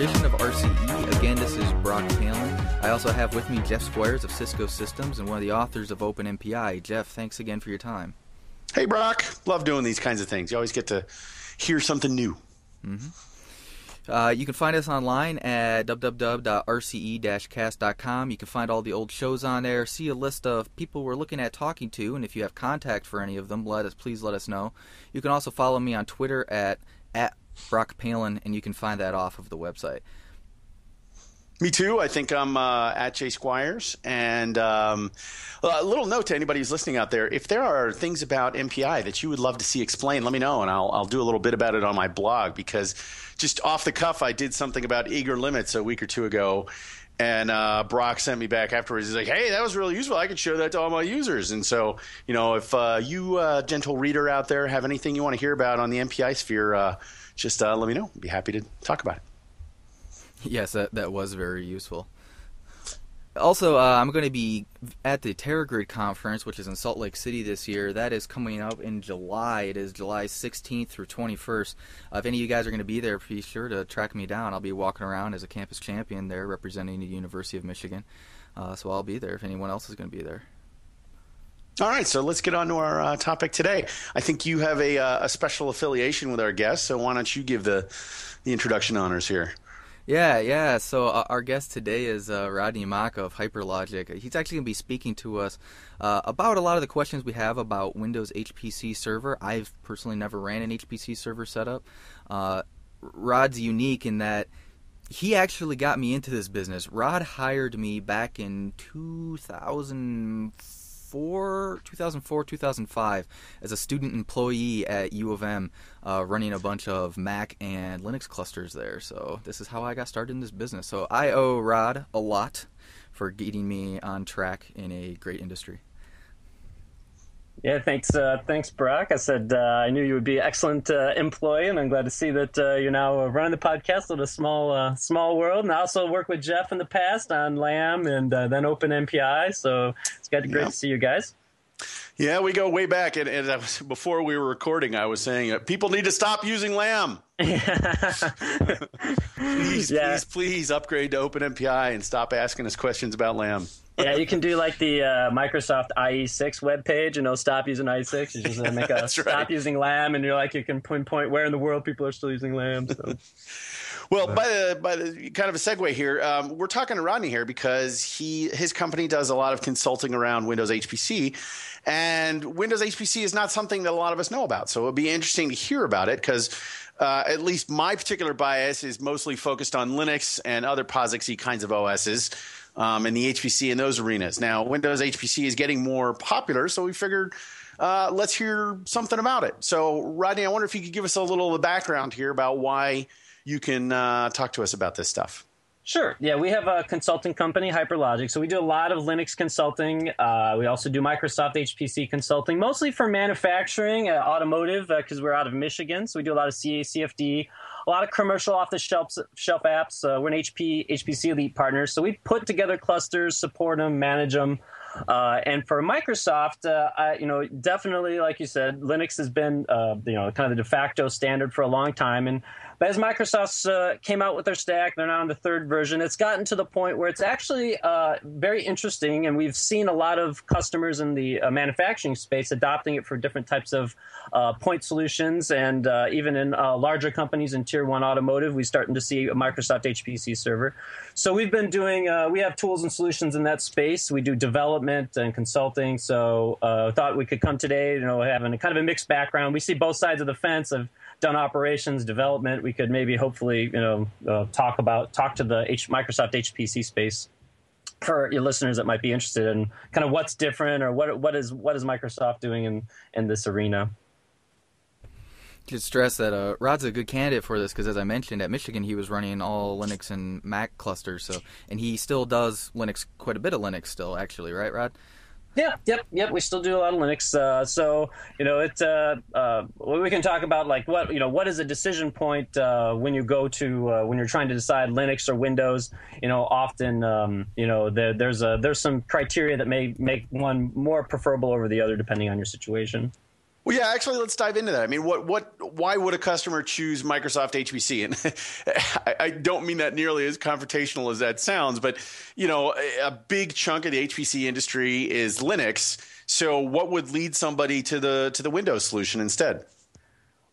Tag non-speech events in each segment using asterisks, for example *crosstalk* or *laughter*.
edition of RCE. Again, this is Brock Palen. I also have with me Jeff Squyres of Cisco Systems and one of the authors of OpenMPI. Jeff, thanks again for your time. Hey, Brock. Love doing these kinds of things. You always get to hear something new. Mm-hmm. Uh, you can find us online at www.rce-cast.com. You can find all the old shows on there, see a list of people we're looking at talking to, and if you have contact for any of them, let us please let us know. You can also follow me on Twitter at at Brock Palen, and you can find that off of the website. Me too. I think I'm uh, at Jay Squyres. And um, a little note to anybody who's listening out there: if there are things about MPI that you would love to see explained, let me know, and I'll I'll do a little bit about it on my blog. Because just off the cuff, I did something about eager limits a week or two ago, and uh, Brock sent me back afterwards. He's like, "Hey, that was really useful. I could show that to all my users." And so, you know, if uh, you, uh, gentle reader out there, have anything you want to hear about on the MPI sphere, uh, just uh, let me know. I'd be happy to talk about it. Yes, that that was very useful. Also, uh, I'm going to be at the TeraGrid conference, which is in Salt Lake City this year. That is coming up in July. It is July 16th through 21st. Uh, if any of you guys are going to be there, be sure to track me down. I'll be walking around as a campus champion there, representing the University of Michigan. Uh, so I'll be there if anyone else is going to be there. All right, so let's get on to our uh, topic today. I think you have a, uh, a special affiliation with our guest, so why don't you give the the introduction honors here? Yeah, yeah. So uh, our guest today is uh, Rodney Mach of HiperLogic. He's actually going to be speaking to us uh, about a lot of the questions we have about Windows HPC Server. I've personally never ran an HPC Server setup. Uh, Rod's unique in that he actually got me into this business. Rod hired me back in 2004 2004, 2004, 2005 as a student employee at U of M, uh, running a bunch of Mac and Linux clusters there. So this is how I got started in this business. So I owe Rod a lot for getting me on track in a great industry. Yeah, thanks, uh, thanks, Brock. I said uh, I knew you would be an excellent uh, employee, and I'm glad to see that uh, you're now uh, running the podcast with a small, uh, small world. And I also worked with Jeff in the past on LAM and then Open MPI. So it's got great yeah. to see you guys. Yeah, we go way back, and, and was, before we were recording, I was saying people need to stop using LAM. *laughs* please, yeah. please, please upgrade to OpenMPI and stop asking us questions about LAM yeah, you can do like the uh, Microsoft IE6 web page, you know, stop using IE6. You just uh, make *laughs* a stop right. using LAM, and you're like, you can pinpoint where in the world people are still using LAM. So. *laughs* Well, by the by the kind of a segue here, um, we're talking to Rodney here because he his company does a lot of consulting around Windows HPC, and Windows HPC is not something that a lot of us know about. So it'd be interesting to hear about it because. Uh, at least my particular bias is mostly focused on Linux and other POSIX kinds of OSs um, and the HPC in those arenas. Now, Windows HPC is getting more popular, so we figured uh, let's hear something about it. So, Rodney, I wonder if you could give us a little of the background here about why you can uh, talk to us about this stuff. Sure. Yeah, we have a consulting company, HiperLogic. So we do a lot of Linux consulting. Uh, we also do Microsoft HPC consulting, mostly for manufacturing, uh, automotive, because uh, we're out of Michigan. So we do a lot of CA, CFD, a lot of commercial off the shelf shelf apps. Uh, we're an HP HPC Elite partner, so we put together clusters, support them, manage them. Uh, and for Microsoft, uh, I, you know, definitely, like you said, Linux has been, uh, you know, kind of the de facto standard for a long time. And but as Microsoft uh, came out with their stack, they're now on the third version. It's gotten to the point where it's actually uh, very interesting, and we've seen a lot of customers in the uh, manufacturing space adopting it for different types of uh, point solutions, and uh, even in uh, larger companies in tier one automotive, we're starting to see a Microsoft HPC server. So we've been doing, we have tools and solutions in that space. We do development and consulting. So thought we could come today, you know, having a kind of a mixed background. We see both sides of the fence of done operations development, we could maybe hopefully you know uh, talk about talk to the H- Microsoft HPC space for your listeners that might be interested in kind of what's different or what what is what is Microsoft doing in in this arena. Should stress that uh, Rod's a good candidate for this because, as I mentioned, at Michigan he was running all Linux and Mac clusters. So, and he still does Linux, quite a bit of Linux still, actually, right, Rod? Yeah, yep, yep. We still do a lot of Linux. Uh, so you know, it. Uh, uh, we can talk about like what you know. What is a decision point uh, when you go to uh, when you're trying to decide Linux or Windows? You know, often um, you know there, there's a there's some criteria that may make one more preferable over the other depending on your situation. Well, yeah, actually, let's dive into that. I mean, what, what, why would a customer choose Microsoft HPC? *laughs* And I, I, don't mean that nearly as confrontational as that sounds, but you know, a, a big chunk of the HPC industry is Linux. So, what would lead somebody to the to the Windows solution instead?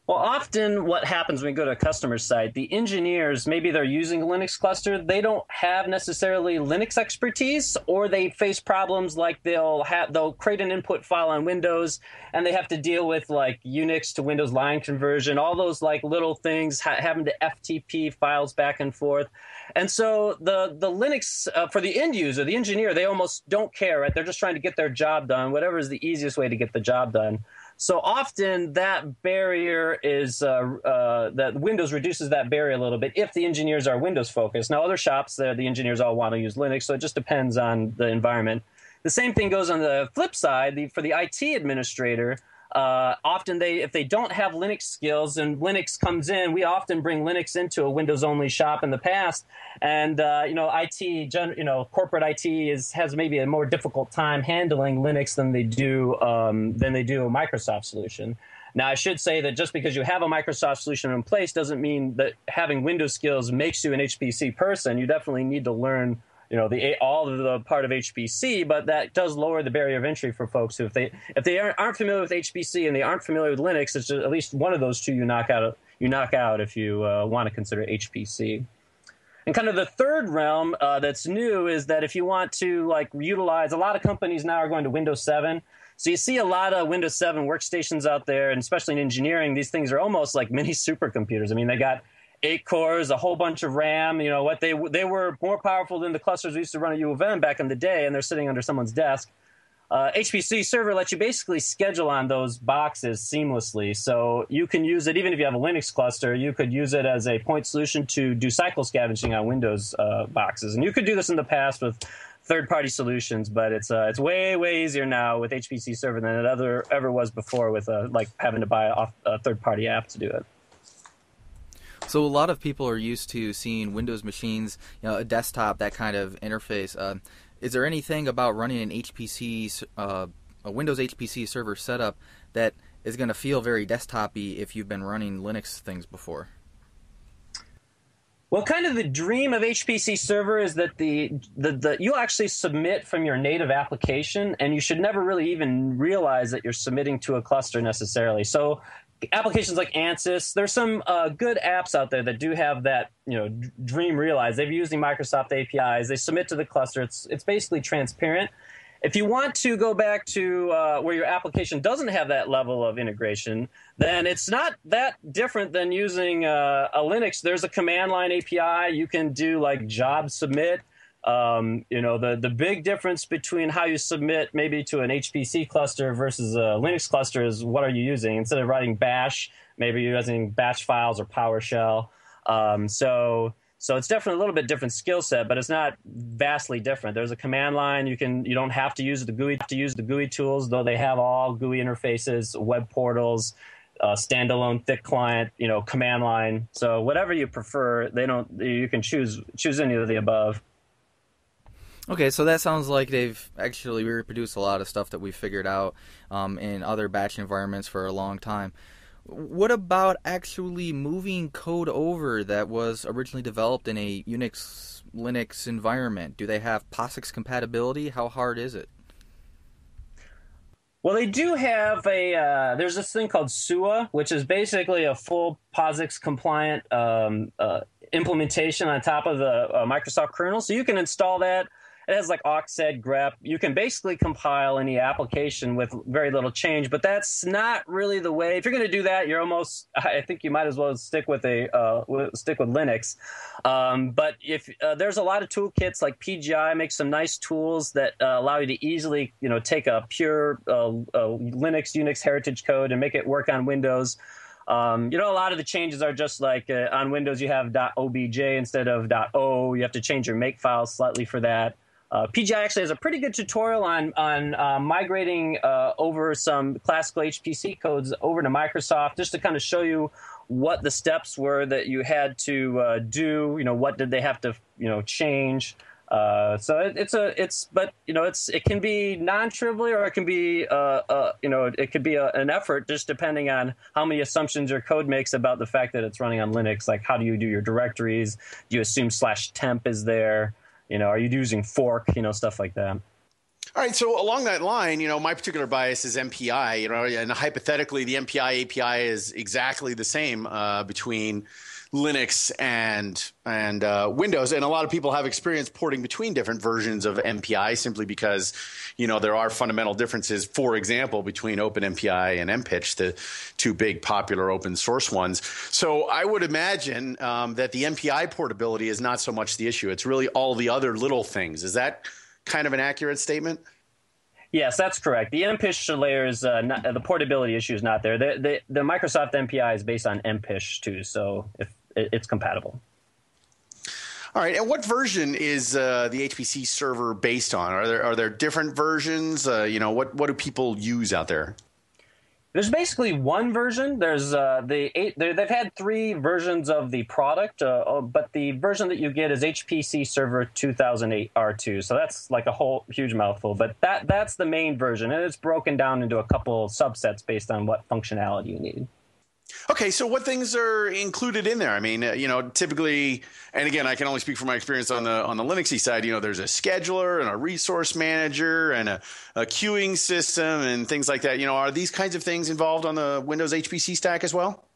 Well, often what happens when we go to a customer site, the engineers, maybe they're using a Linux cluster, they don't have necessarily Linux expertise, or they face problems like they'll have they'll create an input file on Windows and they have to deal with like Unix to Windows line conversion, all those like little things, ha- having to FTP files back and forth. And so the the Linux uh, for the end user, the engineer, they almost don't care, right? They're just trying to get their job done, whatever is the easiest way to get the job done. So often that barrier is uh, uh, that Windows reduces that barrier a little bit if the engineers are Windows focused. Now other shops, the engineers all want to use Linux, so it just depends on the environment. The same thing goes on the flip side. The, for the IT administrator, uh, often they if they don't have linux skills and linux comes in we often bring linux into a windows only shop in the past. And uh, you know it gen, you know corporate it is has maybe a more difficult time handling linux than they do um, than they do a microsoft solution. Now i should say that just because you have a microsoft solution in place doesn't mean that having windows skills makes you an hpc person. You definitely need to learn you know the all of the part of HPC, but that does lower the barrier of entry for folks who if they if they aren't, aren't familiar with HPC and they aren't familiar with Linux, it's at least one of those two you knock out you knock out if you uh, want to consider HPC. And kind of the third realm uh, that's new is that if you want to like utilize a lot of companies now are going to Windows 7. So you see a lot of Windows 7 workstations out there, and especially in engineering, these things are almost like mini supercomputers. I mean, they got eight cores, a whole bunch of RAM. You know what they they were more powerful than the clusters we used to run at U of M back in the day, and they're sitting under someone's desk. Uh, HPC server lets you basically schedule on those boxes seamlessly. So you can use it even if you have a Linux cluster. You could use it as a point solution to do cycle scavenging on Windows uh, boxes, and you could do this in the past with third-party solutions, but it's uh, it's way way easier now with HPC server than it ever ever was before with uh, like having to buy a, a third-party app to do it. So a lot of people are used to seeing Windows machines, you know, a desktop, that kind of interface. Uh, is there anything about running an HPC, uh, a Windows HPC server setup that is going to feel very desktopy if you've been running Linux things before? Well, kind of the dream of HPC server is that the, the, the you'll actually submit from your native application, and you should never really even realize that you're submitting to a cluster necessarily. So applications like Ansys. There's some uh, good apps out there that do have that, you know, dream realized. They're using Microsoft APIs. They submit to the cluster. It's it's basically transparent. If you want to go back to uh, where your application doesn't have that level of integration, then it's not that different than using uh, a Linux. There's a command line API. You can do like job submit. Um, you know, the, the big difference between how you submit maybe to an HPC cluster versus a Linux cluster is what are you using? Instead of writing bash, maybe you're using batch files or PowerShell. Um, so, so it's definitely a little bit different skill set, but it's not vastly different. There's a command line. You can you don't have to use the GUI to use the GUI tools, though they have all GUI interfaces, web portals, uh, standalone thick client, you know, command line. So whatever you prefer, they don't. You can choose choose any of the above. Okay, so that sounds like they've actually reproduced a lot of stuff that we figured out um, in other batch environments for a long time. What about actually moving code over that was originally developed in a Unix Linux environment? Do they have POSIX compatibility? How hard is it? Well, they do have a. Uh, there's this thing called SUA, which is basically a full POSIX compliant um, uh, implementation on top of the uh, Microsoft kernel. So you can install that it has like awk sed grep. You can basically compile any application with very little change, but that's not really the way. If you're going to do that, you're almost. I think you might as well stick with a uh, stick with Linux. Um, but if uh, there's a lot of toolkits like PGI makes some nice tools that uh, allow you to easily, you know, take a pure uh, uh, Linux Unix heritage code and make it work on Windows. Um, you know, a lot of the changes are just like uh, on Windows, you have .obj instead of .o. You have to change your make files slightly for that. Uh, PGI actually has a pretty good tutorial on on uh, migrating uh, over some classical HPC codes over to Microsoft, just to kind of show you what the steps were that you had to uh, do. You know, what did they have to you know change. Uh, so it, it's a it's but you know it's it can be non-trivial or it can be uh, you know it could be a, an effort just depending on how many assumptions your code makes about the fact that it's running on Linux. Like how do you do your directories? Do you assume slash temp is there? You know, are you using fork? You know, stuff like that. All right, so along that line, you know, my particular bias is MPI, you know, and hypothetically, the MPI API is exactly the same uh, between Linux and and uh, Windows, and a lot of people have experience porting between different versions of MPI simply because you know there are fundamental differences. For example, between OpenMPI and MPICH, the two big popular open source ones. So I would imagine um, that the MPI portability is not so much the issue; it's really all the other little things. Is that kind of an accurate statement? Yes, that's correct. The MPICH layer is uh, not, the portability issue is not there. The, the, the Microsoft MPI is based on MPICH too, so if it, it's compatible. All right, and what version is uh, the HPC server based on? Are there are there different versions? Uh, you know, what what do people use out there? There's basically one version. There's uh, the eight. They've had three versions of the product, uh, oh, but the version that you get is HPC Server 2008 R2. So that's like a whole huge mouthful. But that that's the main version, and it's broken down into a couple subsets based on what functionality you need. Okay, so what things are included in there? I mean, uh, you know, typically, and again, I can only speak from my experience on the on the Linuxy side. You know, there's a scheduler and a resource manager and a, a queuing system and things like that. You know, are these kinds of things involved on the Windows HPC stack as well?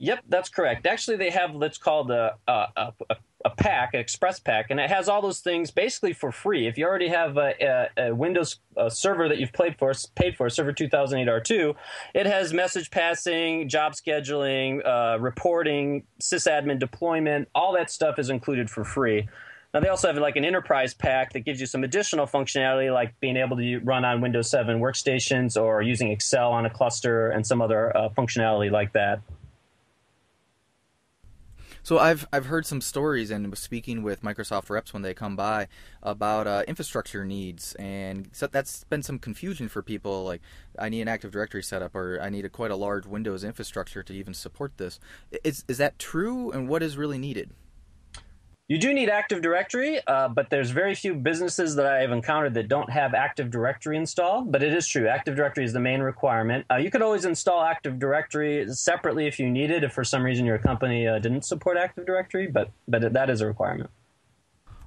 Yep, that's correct. Actually, they have what's called a, a, a, a pack, an express pack, and it has all those things basically for free. If you already have a, a, Windows server that you've played for, paid for, Server 2008 R2, it has message passing, job scheduling, uh, reporting, sysadmin deployment, all that stuff is included for free. Now they also have like an enterprise pack that gives you some additional functionality, like being able to run on Windows 7 workstations or using Excel on a cluster and some other uh, functionality like that. So I've I've heard some stories and was speaking with Microsoft reps when they come by about uh, infrastructure needs, and so that's been some confusion for people. Like I need an Active Directory setup, or I need a quite a large Windows infrastructure to even support this. Is is that true? And what is really needed? You do need Active Directory, uh, but there's very few businesses that I have encountered that don't have Active Directory installed. But it is true, Active Directory is the main requirement. Uh, you could always install Active Directory separately if you needed, if for some reason your company uh, didn't support Active Directory, but but that is a requirement.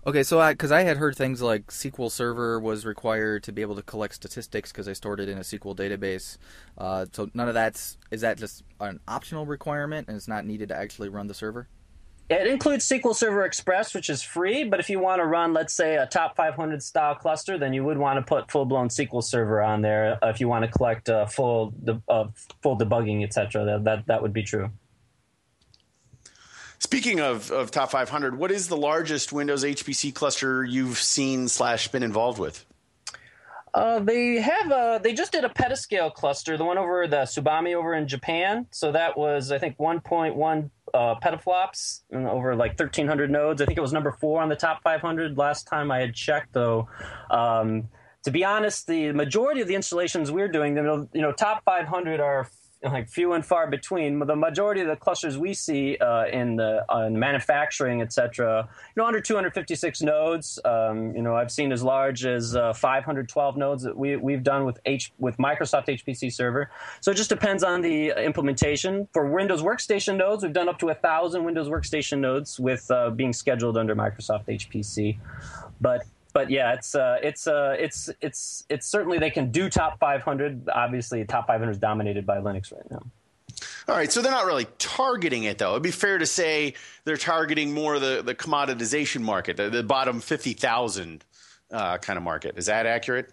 Okay, so I because I, I, had heard things like SQL Server was required to be able to collect statistics because I stored it in a SQL database. Uh, so none of that's is that just an optional requirement and it's not needed to actually run the server? It includes SQL Server Express, which is free, but if you want to run, let's say, a top 500 style cluster, then you would want to put full blown SQL Server on there uh, if you want to collect uh, full de- uh, full debugging, etc. That, that that would be true. Speaking of, of top 500, what is the largest Windows HPC cluster you've seen slash been involved with? Uh, they have a, they just did a petascale cluster, the one over the Tsubame over in Japan. So that was I think 1.1 uh, petaflops and over like 1,300 nodes. I think it was number four on the top 500 last time I had checked. Though, um, to be honest, the majority of the installations we're doing, the you know, top 500 are like few and far between. The majority of the clusters we see uh, in the uh, in manufacturing, etc., you know, under 256 nodes. Um, you know, I've seen as large as uh, 512 nodes that we we've done with H with Microsoft HPC Server. So it just depends on the implementation. For Windows Workstation nodes, we've done up to a thousand Windows Workstation nodes with uh, being scheduled under Microsoft HPC. But but yeah, it's uh, it's uh, it's it's it's certainly they can do top 500. Obviously, top 500 is dominated by Linux right now. All right, so they're not really targeting it though. It'd be fair to say they're targeting more the the commoditization market, the, the bottom 50,000 uh, kind of market. Is that accurate?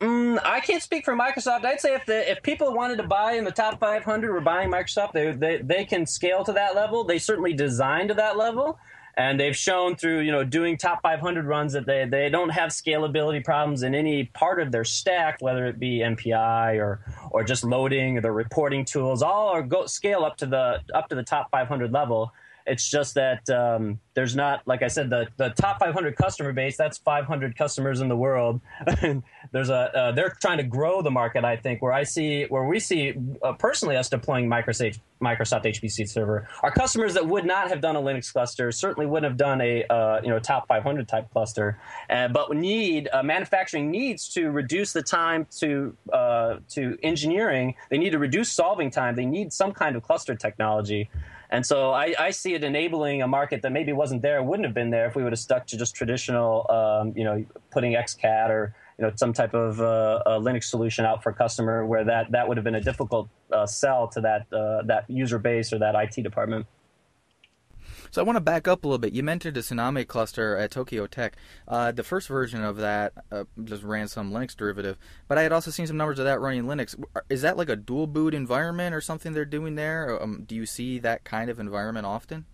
Mm, I can't speak for Microsoft. I'd say if the if people wanted to buy in the top 500 were buying Microsoft, they, they they can scale to that level. They certainly design to that level and they've shown through you know doing top 500 runs that they, they don't have scalability problems in any part of their stack whether it be mpi or or just loading or the reporting tools all are go scale up to the up to the top 500 level It's just that um, there's not, like I said, the, the top 500 customer base. That's 500 customers in the world. *laughs* there's a uh, they're trying to grow the market. I think where I see where we see uh, personally us deploying Microsoft Microsoft HPC server. Our customers that would not have done a Linux cluster certainly wouldn't have done a uh, you know top 500 type cluster. Uh, but need uh, manufacturing needs to reduce the time to uh, to engineering. They need to reduce solving time. They need some kind of cluster technology. And so I, I, see it enabling a market that maybe wasn't there, wouldn't have been there if we would have stuck to just traditional, um, you know, putting xCAT or you know some type of uh, Linux solution out for a customer, where that that would have been a difficult uh, sell to that uh, that user base or that IT department. So I want to back up a little bit. You mentioned a Tsubame cluster at Tokyo Tech. Uh, the first version of that uh, just ran some Linux derivative, but I had also seen some numbers of that running Linux. Is that like a dual boot environment or something they're doing there? Um, do you see that kind of environment often?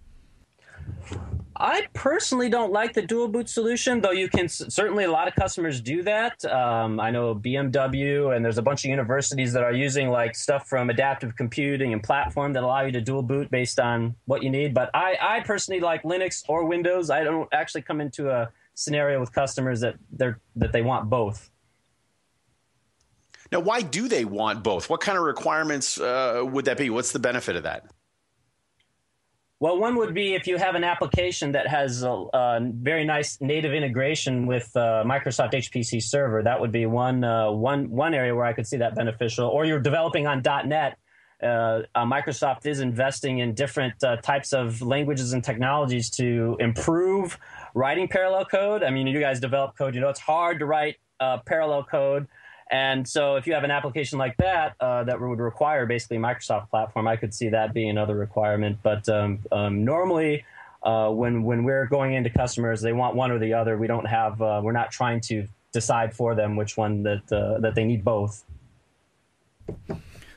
I personally don't like the dual boot solution, though you can certainly a lot of customers do that. Um, I know BMW and there's a bunch of universities that are using like stuff from adaptive computing and platform that allow you to dual boot based on what you need. But I, I personally like Linux or Windows. I don't actually come into a scenario with customers that they're that they want both. Now, why do they want both? What kind of requirements uh, would that be? What's the benefit of that? Well, one would be if you have an application that has a, a very nice native integration with uh, Microsoft HPC Server. That would be one, uh, one, one area where I could see that beneficial. Or you're developing on .NET. Uh, uh Microsoft is investing in different uh, types of languages and technologies to improve writing parallel code. I mean, you guys develop code. You know, it's hard to write uh, parallel code and so, if you have an application like that uh, that would require basically Microsoft platform, I could see that being another requirement. But um, um, normally, uh, when when we're going into customers, they want one or the other. We don't have. Uh, we're not trying to decide for them which one that uh, that they need both.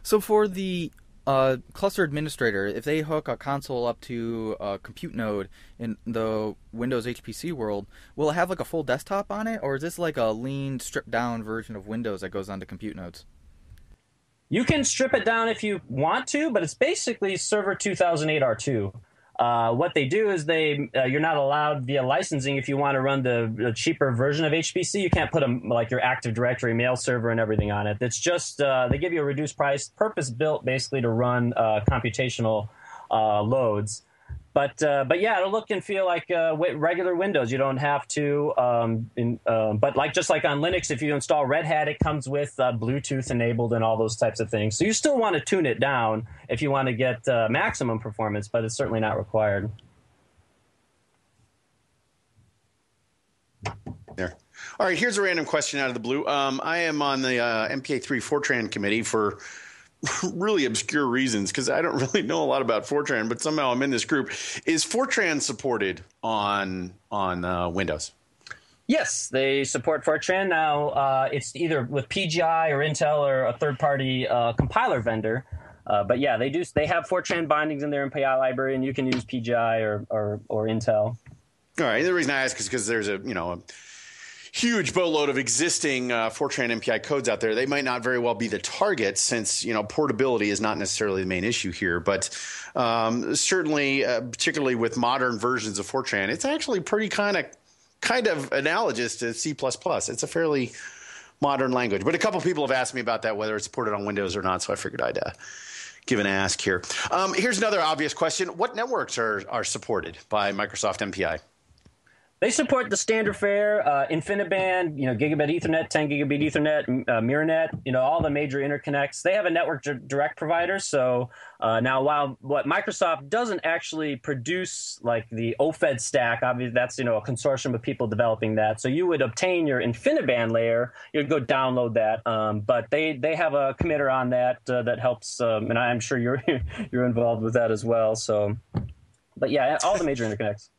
So for the uh, cluster administrator, if they hook a console up to a compute node in the Windows HPC world, will it have like a full desktop on it, or is this like a lean, stripped down version of Windows that goes onto compute nodes? You can strip it down if you want to, but it's basically Server 2008 R2. Uh, what they do is they uh, you're not allowed via licensing if you want to run the, the, cheaper version of HPC. You can't put a, like your Active Directory mail server and everything on it. It's just uh, they give you a reduced price, purpose built basically to run uh, computational uh, loads. But uh, but yeah, it'll look and feel like uh, regular Windows. You don't have to. Um, in, uh, but like just like on Linux, if you install Red Hat, it comes with uh, Bluetooth enabled and all those types of things. So you still want to tune it down if you want to get uh, maximum performance, but it's certainly not required. There. All right. Here's a random question out of the blue. Um, I am on the uh, MPI-3 Fortran committee for *laughs* really obscure reasons because I don't *laughs* really know a lot about Fortran, but somehow I'm in this group. Is Fortran supported on on uh, Windows? Yes, they support Fortran now. Uh, it's either with PGI or Intel or a third party uh, compiler vendor. Uh, but yeah, they do. They have Fortran bindings in their MPI library, and you can use PGI or or, or Intel. All right. The reason I ask is because there's a you know a huge boatload of existing uh, Fortran MPI codes out there. They might not very well be the target since you know portability is not necessarily the main issue here, but um, certainly, uh, particularly with modern versions of Fortran, it's actually pretty kind of kind of analogous to C++. It's a fairly modern language, but a couple people have asked me about that, whether it's supported on Windows or not. So I figured I'd uh, give an ask here. Um, here's another obvious question: What networks are are supported by Microsoft MPI? They support the standard fare, uh, InfiniBand, you know, gigabit Ethernet, 10 gigabit Ethernet, uh, you know, all the major interconnects. They have a network direct provider. So uh, now, while what Microsoft doesn't actually produce like the OFED stack, obviously that's you know a consortium of people developing that. So you would obtain your InfiniBand layer, you'd go download that. Um, but they they have a committer on that uh, that helps, um, and I'm sure you're *laughs* you're involved with that as well. So, but yeah, all the major interconnects.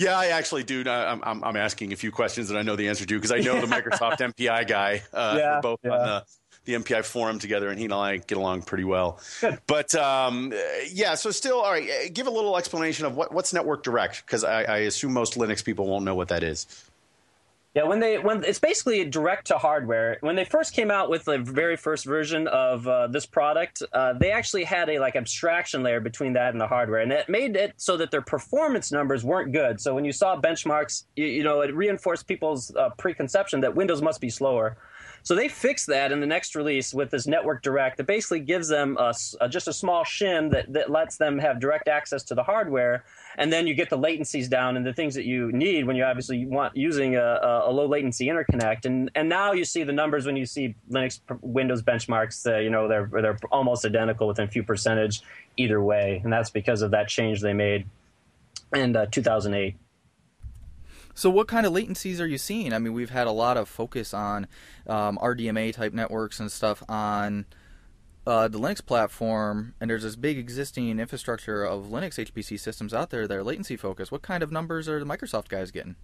Yeah, I actually do. I'm, I'm, I'm, asking a few questions that I know the answer to because I know the Microsoft *laughs* MPI guy. Uh, yeah, we're both yeah. on the, the MPI forum together, and he and I get along pretty well. Good. But um, yeah, so still, all right, give a little explanation of what, what's Network Direct because I, I assume most Linux people won't know what that is. Yeah, when they when it's basically a direct to hardware. When they first came out with the very first version of uh, this product, uh, they actually had a like abstraction layer between that and the hardware, and it made it so that their performance numbers weren't good. So when you saw benchmarks, you, you know, it reinforced people's uh, preconception that Windows must be slower. So they fixed that in the next release with this Network Direct that basically gives them a, a, just a small shim that, that lets them have direct access to the hardware. And then you get the latencies down and the things that you need when you obviously want using a, a low latency interconnect. And and now you see the numbers when you see Linux Windows benchmarks. Uh, you know they're they're almost identical within a few percentage either way, and that's because of that change they made in uh, 2008. So, what kind of latencies are you seeing? I mean, we've had a lot of focus on um, RDMA type networks and stuff on uh, the Linux platform, and there's this big existing infrastructure of Linux HPC systems out there that are latency focused. What kind of numbers are the Microsoft guys getting?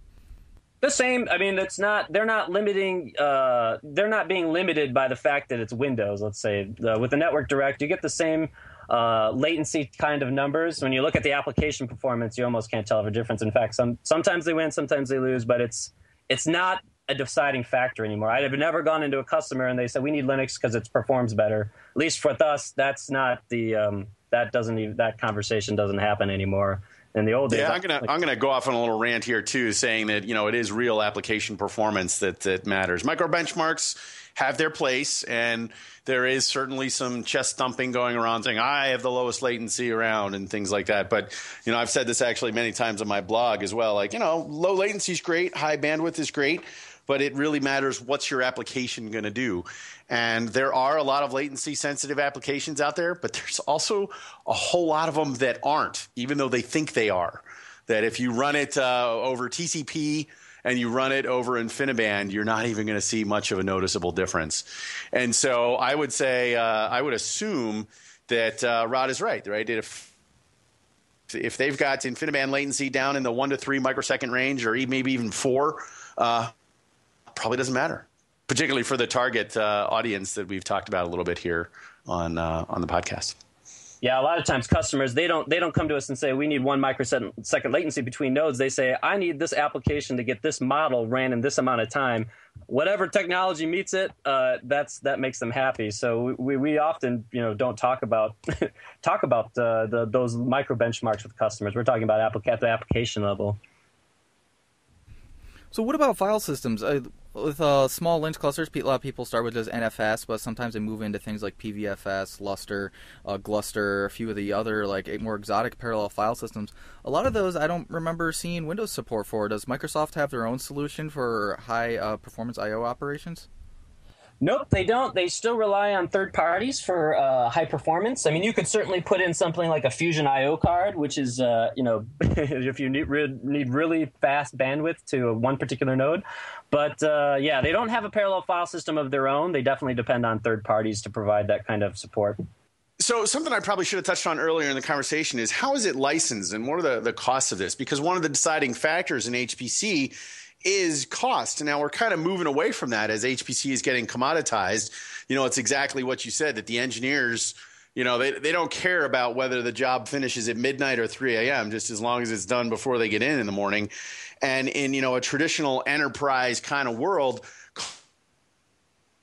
The same. I mean, it's not. They're not limiting. Uh, they're not being limited by the fact that it's Windows. Let's say uh, with the Network Direct, you get the same uh, latency kind of numbers. When you look at the application performance, you almost can't tell the difference. In fact, some sometimes they win, sometimes they lose, but it's it's not a deciding factor anymore. I have never gone into a customer and they said we need Linux because it performs better. At least with us, that's not the um, that doesn't even, that conversation doesn't happen anymore. In the old days, yeah, I'm gonna like, I'm gonna go off on a little rant here too, saying that you know it is real application performance that that matters. Micro benchmarks have their place, and there is certainly some chest thumping going around saying I have the lowest latency around and things like that. But you know, I've said this actually many times on my blog as well. Like you know, low latency is great, high bandwidth is great, but it really matters what's your application going to do. And there are a lot of latency sensitive applications out there, but there's also a whole lot of them that aren't, even though they think they are. That if you run it uh, over TCP and you run it over InfiniBand, you're not even going to see much of a noticeable difference. And so I would say, uh, I would assume that uh, Rod is right, right? If if they've got InfiniBand latency down in the one to three microsecond range, or maybe even four, uh, probably doesn't matter, particularly for the target uh, audience that we've talked about a little bit here on uh, on the podcast. Yeah, a lot of times customers they don't they don't come to us and say we need one microsecond latency between nodes. They say I need this application to get this model ran in this amount of time. Whatever technology meets it, uh, that's that makes them happy. So we, we often you know don't talk about *laughs* talk about uh, the those micro benchmarks with customers. We're talking about at the application level. So what about file systems? Uh, with uh, small Linux clusters, a lot of people start with just NFS, but sometimes they move into things like PVFS, Lustre, uh, Gluster, a few of the other like more exotic parallel file systems. A lot of those I don't remember seeing Windows support for. Does Microsoft have their own solution for high uh, performance I/O operations? Nope, they don't. They still rely on third parties for uh, high performance. I mean, you could certainly put in something like a Fusion I/O card, which is, uh, you know, *laughs* if you need, re- need really fast bandwidth to one particular node. But uh, yeah, they don't have a parallel file system of their own. They definitely depend on third parties to provide that kind of support. So something I probably should have touched on earlier in the conversation is how is it licensed and what are the, the costs of this? Because one of the deciding factors in HPC is cost. Now we're kind of moving away from that as HPC is getting commoditized. You know, it's exactly what you said that the engineers, you know, they, they don't care about whether the job finishes at midnight or 3 a.m., just as long as it's done before they get in in the morning. And in, you know, a traditional enterprise kind of world,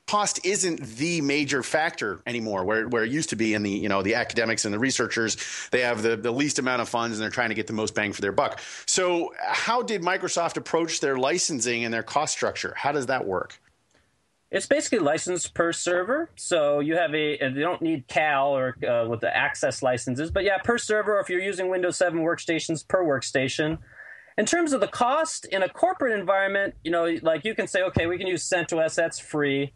cost isn't the major factor anymore where, where it used to be in the you know the academics and the researchers they have the, the least amount of funds and they're trying to get the most bang for their buck so how did microsoft approach their licensing and their cost structure how does that work it's basically licensed per server. So you have a, you don't need CAL or uh, with the access licenses, but yeah, per server, if you're using Windows 7 workstations per workstation. In terms of the cost in a corporate environment, you know, like you can say, okay, we can use CentOS, that's free.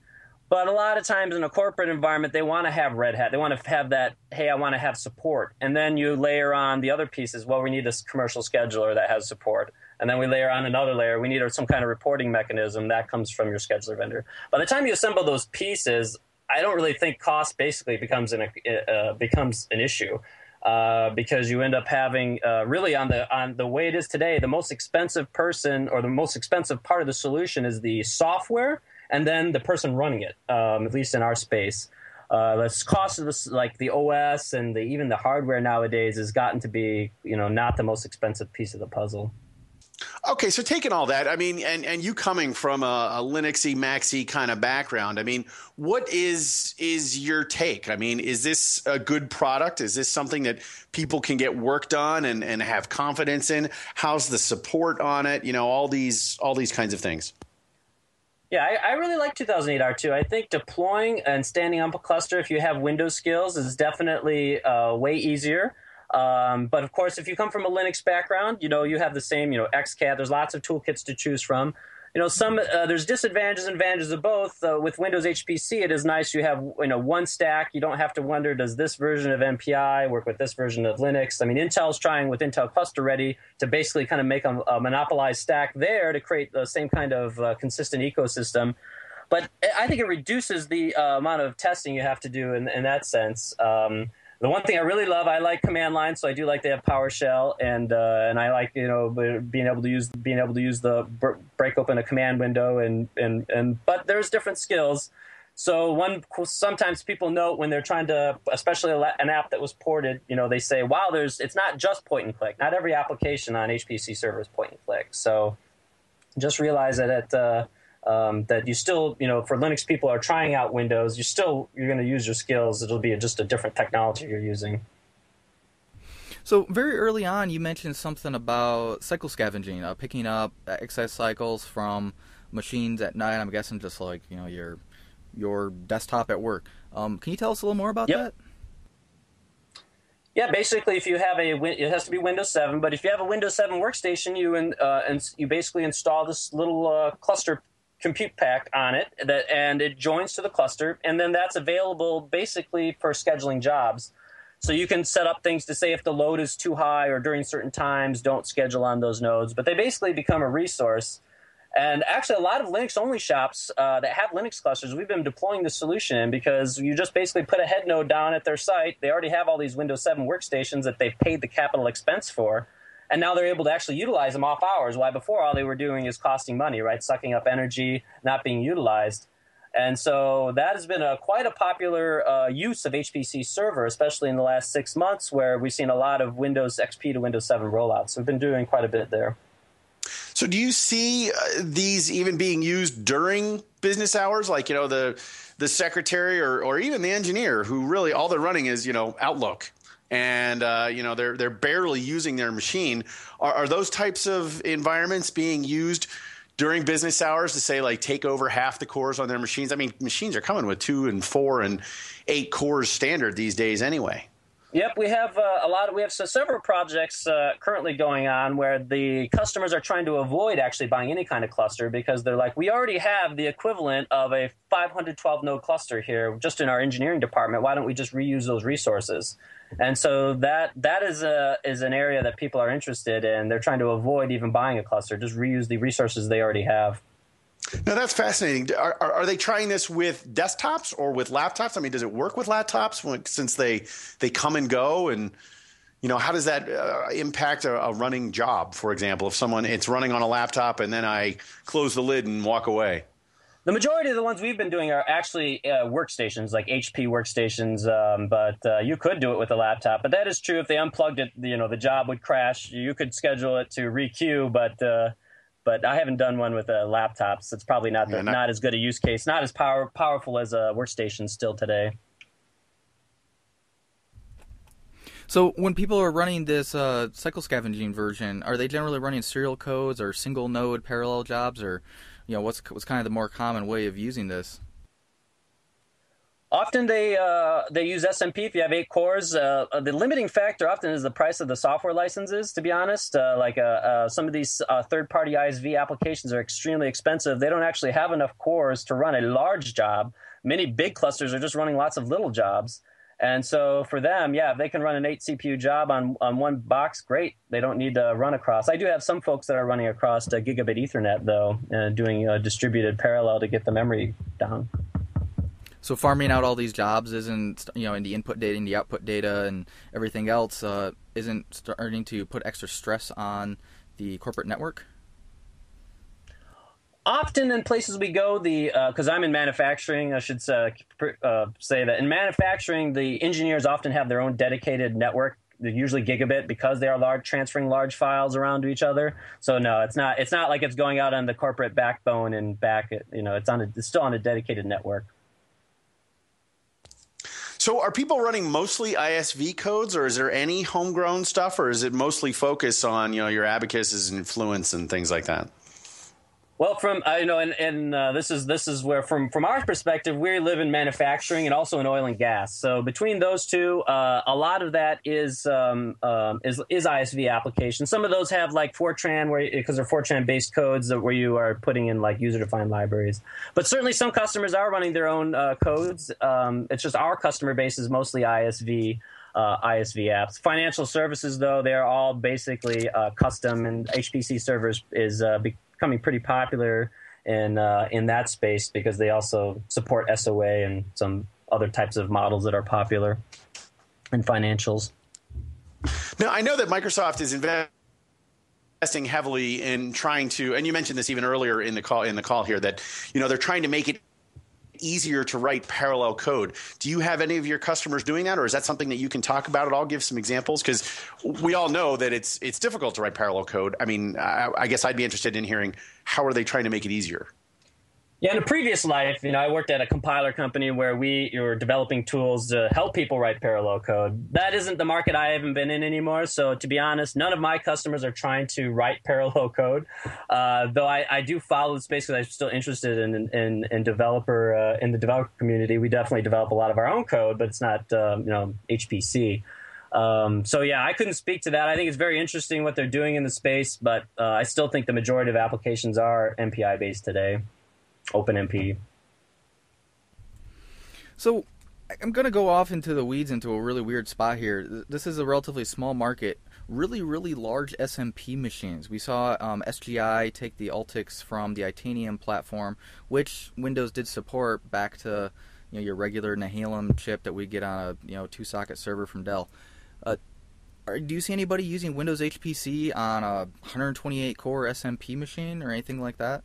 But a lot of times in a corporate environment, they want to have Red Hat. They want to have that, hey, I want to have support. And then you layer on the other pieces. Well, we need this commercial scheduler that has support. And then we layer on another layer. We need some kind of reporting mechanism that comes from your scheduler vendor. By the time you assemble those pieces, I don't really think cost basically becomes an, uh, becomes an issue. Uh, because you end up having uh, really on the on the way it is today, the most expensive person or the most expensive part of the solution is the software and then the person running it, um, at least in our space. Uh, the cost of this, like the OS and the, even the hardware nowadays, has gotten to be, you know, not the most expensive piece of the puzzle. Okay, so taking all that, I mean, and, and you coming from a, a Linuxy, Maxy kind of background, I mean, what is is your take? I mean, is this a good product? Is this something that people can get work done and, and have confidence in? How's the support on it? You know, all these all these kinds of things. Yeah, I, I, really like 2008 R2. I think deploying and standing up a cluster, if you have Windows skills, is definitely uh, way easier. Um, but of course, if you come from a Linux background, you know you have the same, you know, xCAT. There's lots of toolkits to choose from. You know, some uh, there's disadvantages and advantages of both. Uh, with Windows HPC, it is nice you have you know one stack. You don't have to wonder does this version of MPI work with this version of Linux. I mean, Intel's trying with Intel Cluster Ready to basically kind of make a, a monopolized stack there to create the same kind of uh, consistent ecosystem. But I think it reduces the uh, amount of testing you have to do in, in that sense. Um, the one thing I really love, I like command line, so I do like to have PowerShell, and uh, and I like you know being able to use being able to use the break open a command window, and and and but there's different skills. So one sometimes people note when they're trying to, especially an app that was ported, you know, they say, "Wow, there's it's not just point and click. Not every application on HPC server is point and click." So just realize that at uh, um, that you still, you know, for Linux people are trying out Windows, you still you're going to use your skills. It'll be just a different technology you're using. So very early on, you mentioned something about cycle scavenging, uh, picking up excess cycles from machines at night. I'm guessing just like you know your your desktop at work. Um, can you tell us a little more about yep. that? Yeah, basically, if you have a, it has to be Windows 7. But if you have a Windows 7 workstation, you and uh, and you basically install this little uh, cluster compute pack on it that and it joins to the cluster and then that's available basically for scheduling jobs. So you can set up things to say if the load is too high or during certain times don't schedule on those nodes. But they basically become a resource. And actually a lot of linux only shops uh, that have linux clusters we've been deploying the solution because you just basically put a head node down at their site. They already have all these windows 7 workstations that they've paid the capital expense for and now they're able to actually utilize them off hours. Why before all they were doing is costing money, right? Sucking up energy, not being utilized. And so that has been a quite a popular uh, use of HPC server, especially in the last six months, where we've seen a lot of Windows XP to Windows 7 rollouts. We've been doing quite a bit there. So do you see uh, these even being used during business hours, like you know the the secretary or or even the engineer who really all they're running is you know Outlook and uh, you know they're they're barely using their machine. Are, are, those types of environments being used during business hours to say like take over half the cores on their machines? I mean, machines are coming with two and four and eight cores standard these days anyway. Yep, we have uh, a lot. Of, we have so several projects uh, currently going on where the customers are trying to avoid actually buying any kind of cluster because they're like, we already have the equivalent of a 512 node cluster here just in our engineering department. Why don't we just reuse those resources? And so that that is a is an area that people are interested in. They're trying to avoid even buying a cluster, just reuse the resources they already have. Now that's fascinating. Are, are, are, they trying this with desktops or with laptops? I mean, does it work with laptops when, since they they come and go? And you know, how does that uh, impact a, a, running job? For example, if someone it's running on a laptop and then I close the lid and walk away. The majority of the ones we've been doing are actually uh, workstations, like HP workstations. Um, but uh, you could do it with a laptop. But that is true. If they unplugged it, you know, the job would crash. You could schedule it to requeue, but uh, but I haven't done one with a laptop, so it's probably not, the, yeah, not, not as good a use case, not as power powerful as a workstation still today. So when people are running this uh, cycle scavenging version, are they generally running serial codes or single node parallel jobs, or you know what's what's kind of the more common way of using this? Often they uh, they use SMP if you have eight cores. Uh, uh, the limiting factor often is the price of the software licenses. To be honest, uh, like uh, uh, some of these third-party ISV applications are extremely expensive. They don't actually have enough cores to run a large job. Many big clusters are just running lots of little jobs. And so for them, yeah, if they can run an eight CPU job on, on one box, great. They don't need to run across. I do have some folks that are running across a gigabit Ethernet though, and doing a distributed parallel to get the memory down. So farming out all these jobs isn't, you know, in the input data, in the output data, and everything else uh, isn't starting to put extra stress on the corporate network. Often in places we go, the because uh, I'm in manufacturing, I should uh, uh, say that in manufacturing, the engineers often have their own dedicated network usually gigabit because they are large, transferring large files around to each other. So no, it's not. It's not like it's going out on the corporate backbone and back. You know, it's on. A, it's still on a dedicated network. So, are people running mostly ISV codes, or is there any homegrown stuff, or is it mostly focused on you know your Abaquses and Fluents and things like that? Well, from uh, you know, and, and uh, this is this is where from from our perspective, we live in manufacturing and also in oil and gas. So between those two, uh, a lot of that is um, um, is is ISV applications. Some of those have like Fortran, where because they're Fortran based codes that where you are putting in like user defined libraries. But certainly, some customers are running their own uh, codes. Um, it's just our customer base is mostly ISV. Uh, ISV apps. Financial services, though, they're all basically uh, custom, and HPC servers is uh, be- becoming pretty popular in uh, in that space because they also support SOA and some other types of models that are popular in financials. Now, I know that Microsoft is investing heavily in trying to, and you mentioned this even earlier in the call in the call here that you know they're trying to make it easier to write parallel code. Do you have any of your customers doing that, or is that something that you can talk about at all? Give some examples because we all know that it's it's difficult to write parallel code. I mean, I, I guess I'd be interested in hearing how are they trying to make it easier. Yeah, in a previous life, you know, I worked at a compiler company where we were developing tools to help people write parallel code. That isn't the market I haven't been in anymore. So to be honest, none of my customers are trying to write *laughs* parallel code. Uh, though I, I, do follow the space because I'm still interested in in, in developer uh, in the developer community. We definitely develop a lot of our own code, but it's not um, you know HPC. Um, so yeah, I couldn't speak to that. I think it's very interesting what they're doing in the space, but uh, I still think the majority of applications are MPI based today. OpenMP. So I'm going to go off into the weeds into a really weird spot here. This is a relatively small market. Really, really large SMP machines. We saw um, SGI take the Altix from the Itanium platform, which Windows did support back to you know your regular Nehalem chip that we get on a you know two socket server from Dell. Uh, are, do you see anybody using Windows HPC on a 128 core SMP machine or anything like that?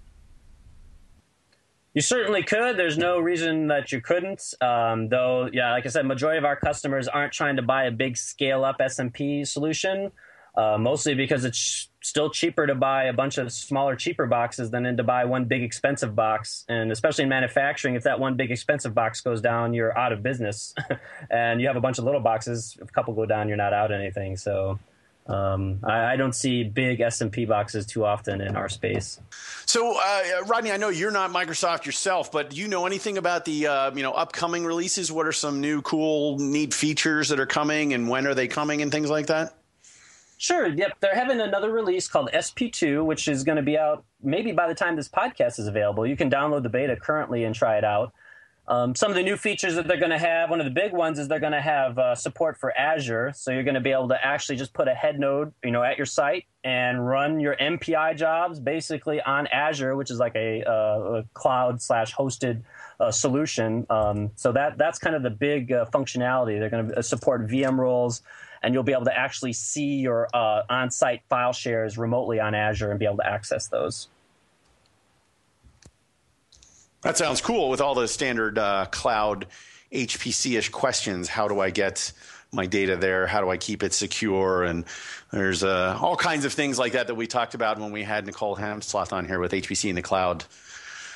You certainly could. There's no reason that you couldn't. Um, though, yeah, like I said, majority of our customers aren't trying to buy a big scale up SMP solution, uh, mostly because it's still cheaper to buy a bunch of smaller, cheaper boxes than to buy one big expensive box. And especially in manufacturing, if that one big expensive box goes down, you're out of business. *laughs* and you have a bunch of little boxes. If a couple go down, you're not out anything. So um, I, I, don't see big SMP boxes too often in our space. So, uh, Rodney, I know you're not Microsoft yourself, but do you know anything about the uh, you know upcoming releases? What are some new, cool, neat features that are coming, and when are they coming, and things like that? Sure. Yep. They're having another release called SP2, which is going to be out maybe by the time this podcast is available. You can download the beta currently and try it out. Um, some of the new features that they're going to have, one of the big ones is they're going to have uh, support for Azure. So you're going to be able to actually just put a head node, you know, at your site and run your MPI jobs basically on Azure, which is like a, uh, a cloud slash hosted uh, solution. Um, so that that's kind of the big uh, functionality. They're going to uh, support VM roles, and you'll be able to actually see your uh, on-site file shares remotely on Azure and be able to access those. That sounds cool with all the standard uh, cloud HPC ish questions. How do I get my data there? How do I keep it secure? And there's uh, all kinds of things like that that we talked about when we had Nicole Hemsoth on here with HPC in the cloud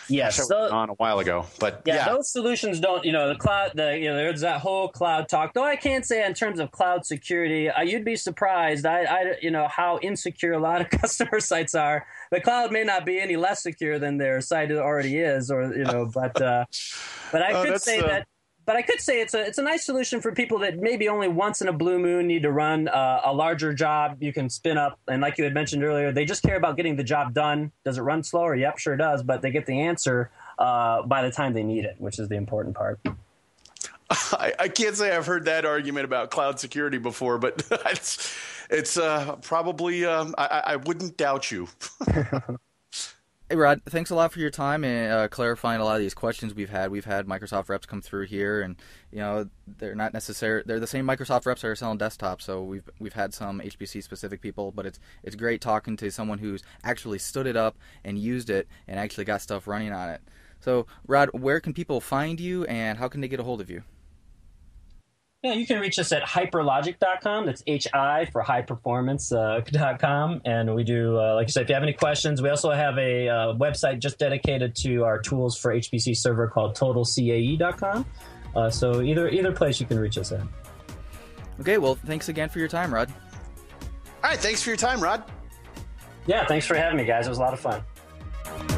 Yes, so, on a while ago, but yeah, yeah, those solutions don't. You know, the cloud. The you know, there's that whole cloud talk. Though I can't say in terms of cloud security, uh, you'd be surprised. I, I, you know, how insecure a lot of *laughs* customer sites are. The cloud may not be any less secure than their site already is, or you know, but uh, but I oh, could say uh, that but I could say it's a it's a nice solution for people that maybe only once in a blue moon need to run uh, a larger job. You can spin up, and like you had mentioned earlier, they just care about getting the job done. Does it run slower? Yep, sure does. But they get the answer uh, by the time they need it, which is the important part. *laughs* I, I, can't say I've heard that argument about cloud security before, but *laughs* it's it's uh, probably um, I, I wouldn't doubt you. *laughs* Hey Rod, thanks a lot for your time and uh, clarifying a lot of these questions we've had. We've had Microsoft reps come through here, and you know they're not necessarily they're the same Microsoft reps that are selling desktops. So we've we've had some HPC specific people, but it's it's great talking to someone who's actually stood it up and used it and actually got stuff running on it. So Rod, where can people find you, and how can they get a hold of you? Yeah, you can reach us at hiperlogic.com. That's H I for high performance.com. Uh, *laughs* and we do, uh, like I said, if you have any questions, we also have a uh, website just dedicated to our tools for HPC server called totalcae.com. Uh, so either either place you can reach us at. Okay, well, thanks again for your time, Rod. All right, thanks for your time, Rod. Yeah, thanks for having me, guys. It was a lot of fun.